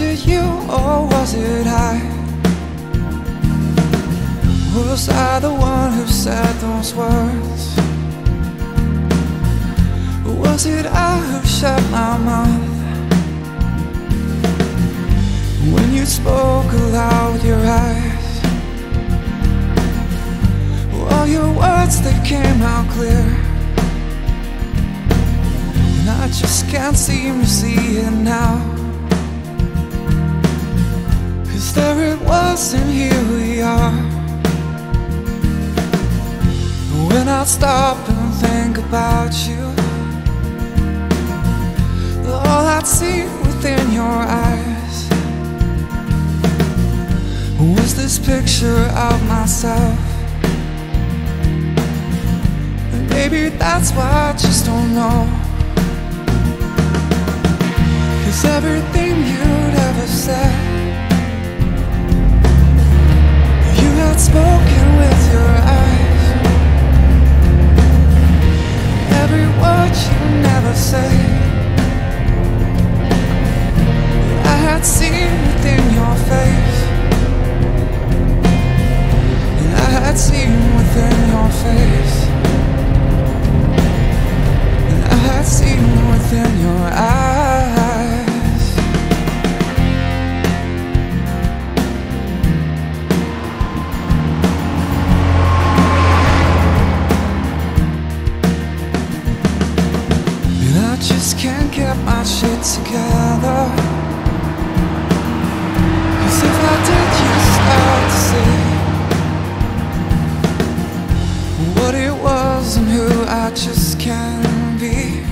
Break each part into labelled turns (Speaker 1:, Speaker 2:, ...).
Speaker 1: Was it you or was it I? Was I the one who said those words? Was it I who shut my mouth? When you spoke aloud, your eyes All your words, they came out clear And I just can't seem to see it now there it was and here we are. When I stop and think about you All I'd see within your eyes Was this picture of myself. And maybe that's why I just don't know. Cause everything you'd ever said say. I had seen within your face. And I had seen within your face just can't get my shit together. Cause if I did you'd start to see What it was and who I just can be.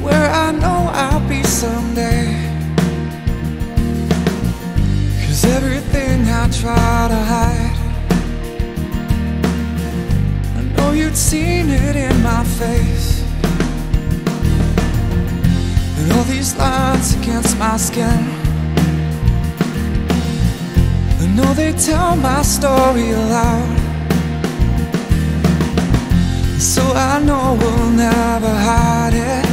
Speaker 1: Where I know I'll be someday. Cause everything I try to hide I know you'd seen it in my face All these lines against my skin. I know they tell my story aloud So I know we'll never hide it.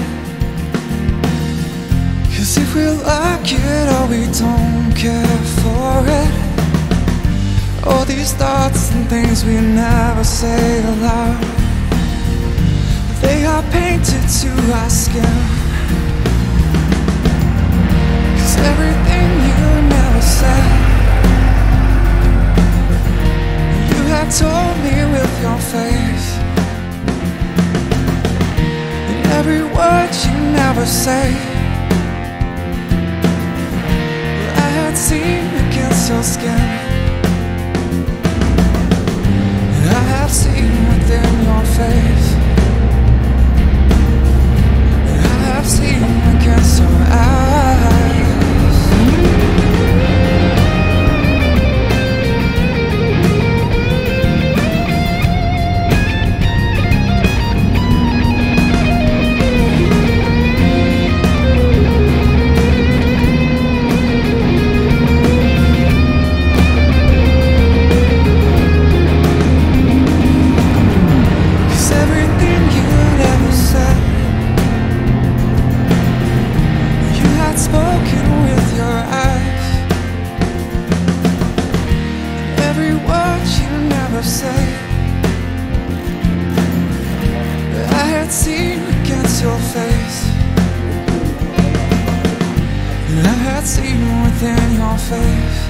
Speaker 1: Cause if we like it or we don't care for it All these thoughts and things we never say aloud. They are painted to our skin every word you never say. I had seen against your skin Had seen against your face. And I had seen within your face